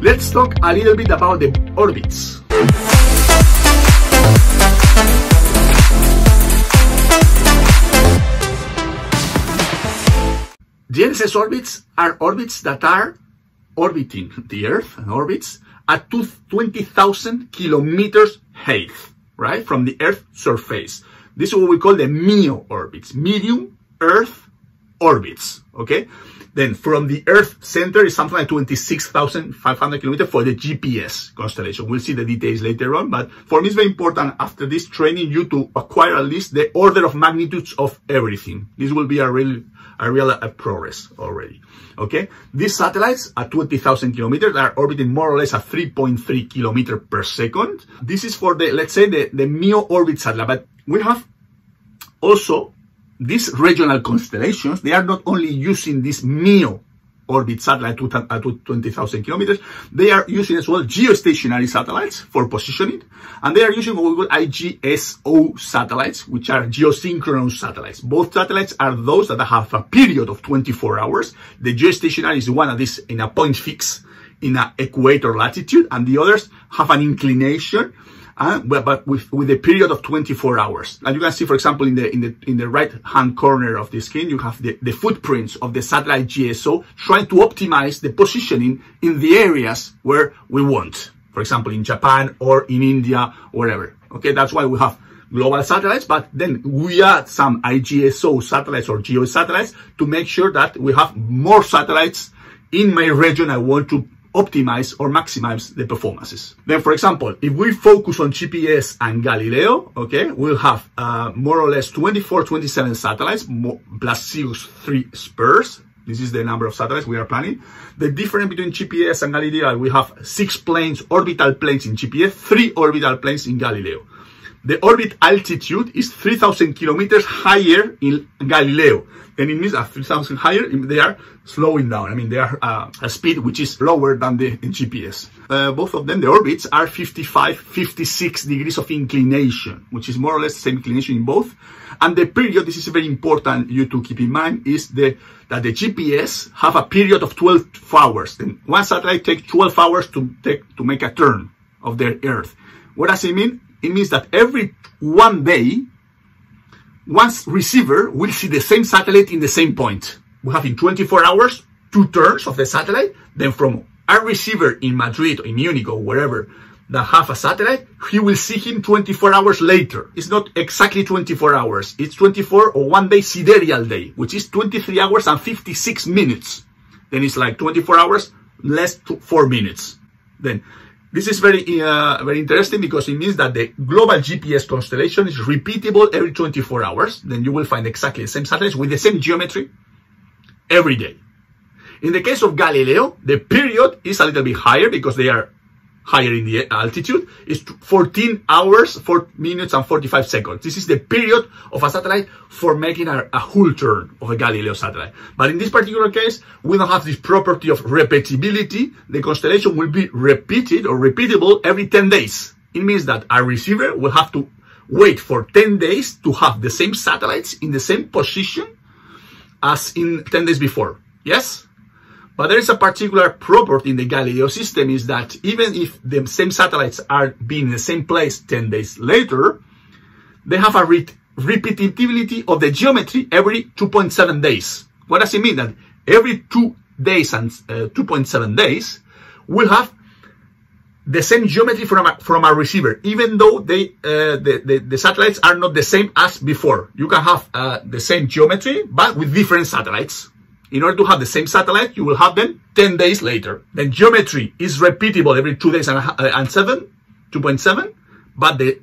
Let's talk a little bit about the orbits. GNSS orbits are orbits that are orbiting the Earth orbits at 20,000 kilometers height, right? From the Earth surface. This is what we call the MEO orbits, medium Earth orbits, okay? Then from the Earth center is something like 26,500 kilometers for the GPS constellation. We'll see the details later on, but for me it's very important after this training you to acquire at least the order of magnitudes of everything. This will be a real, a real a progress already. Okay, these satellites at 20,000 kilometers are orbiting more or less at 3.3 kilometer per second. This is for the, let's say the, the MEO orbit satellite, but we have also these regional constellations, they are not only using this MEO orbit satellite at 20,000 kilometers, they are using as well geostationary satellites for positioning, and they are using what we call IGSO satellites, which are geosynchronous satellites. Both satellites are those that have a period of 24 hours. The geostationary is one that is in a point fix in an equator latitude, and the others have an inclination uh, but, with, with a period of 24 hours. And you can see, for example, in the, in the, in the right hand corner of the screen, you have the, the footprints of the satellite GSO trying to optimize the positioning in the areas where we want. For example, in Japan or in India, wherever. Okay. That's why we have global satellites, but then we add some IGSO satellites or GEO satellites to make sure that we have more satellites in my region I want to optimize or maximize the performances. Then, for example, if we focus on GPS and Galileo, okay, we'll have uh, more or less 24, 27 satellites plus Zeus 3 Spurs. This is the number of satellites we are planning. The difference between GPS and Galileo, we have six planes, orbital planes in GPS, three orbital planes in Galileo. The orbit altitude is 3,000 kilometers higher in Galileo. And it means at 3,000 higher, they are slowing down. I mean, they are uh, a speed which is lower than the GPS. Uh, both of them, the orbits are 55, 56 degrees of inclination, which is more or less the same inclination in both. And the period, this is very important you to keep in mind, is the that the GPS have a period of 12 hours. And one satellite takes 12 hours to take to make a turn of their Earth. What does it mean? It means that every one day, one receiver will see the same satellite in the same point. We have in 24 hours, two turns of the satellite. Then from a receiver in Madrid in Munich or wherever that have a satellite, he will see him 24 hours later. It's not exactly 24 hours. It's 24 or one day sidereal day, which is 23 hours and 56 minutes. Then it's like 24 hours less four minutes. Then this is very, uh, very interesting because it means that the global GPS constellation is repeatable every 24 hours. Then you will find exactly the same satellites with the same geometry every day. In the case of Galileo, the period is a little bit higher because they are higher in the altitude is 14 hours, 4 minutes and 45 seconds. This is the period of a satellite for making a, a whole turn of a Galileo satellite. But in this particular case, we don't have this property of repeatability. The constellation will be repeated or repeatable every 10 days. It means that a receiver will have to wait for 10 days to have the same satellites in the same position as in 10 days before. Yes? But there is a particular property in the Galileo system is that even if the same satellites are being in the same place 10 days later, they have a re repeatability of the geometry every 2.7 days. What does it mean? That every two days and uh, 2.7 days, we'll have the same geometry from a, from a receiver, even though they uh, the, the, the, satellites are not the same as before. You can have uh, the same geometry, but with different satellites. In order to have the same satellite, you will have them 10 days later. Then geometry is repeatable every two days and, uh, and seven, 2.7, but the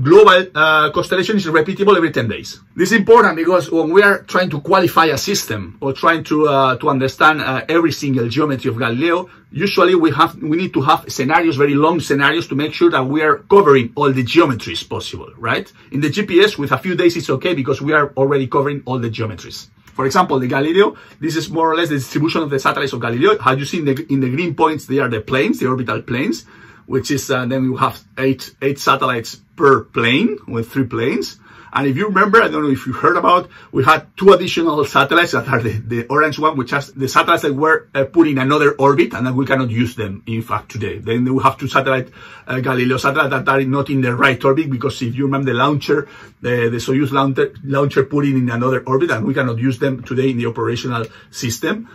global uh, constellation is repeatable every 10 days. This is important because when we are trying to qualify a system or trying to uh, to understand uh, every single geometry of Galileo, usually we have we need to have scenarios, very long scenarios, to make sure that we are covering all the geometries possible, right? In the GPS, with a few days, it's okay because we are already covering all the geometries. For example, the Galileo, this is more or less the distribution of the satellites of Galileo. How you see in the, in the green points, they are the planes, the orbital planes, which is, uh, then we have eight, eight satellites per plane with three planes. And if you remember, I don't know if you heard about, we had two additional satellites that are the, the orange one, which has the satellites that were uh, put in another orbit and we cannot use them, in fact, today. Then we have two satellite, uh, Galileo satellites that are not in the right orbit because if you remember the launcher, the, the Soyuz launcher, launcher put in another orbit and we cannot use them today in the operational system.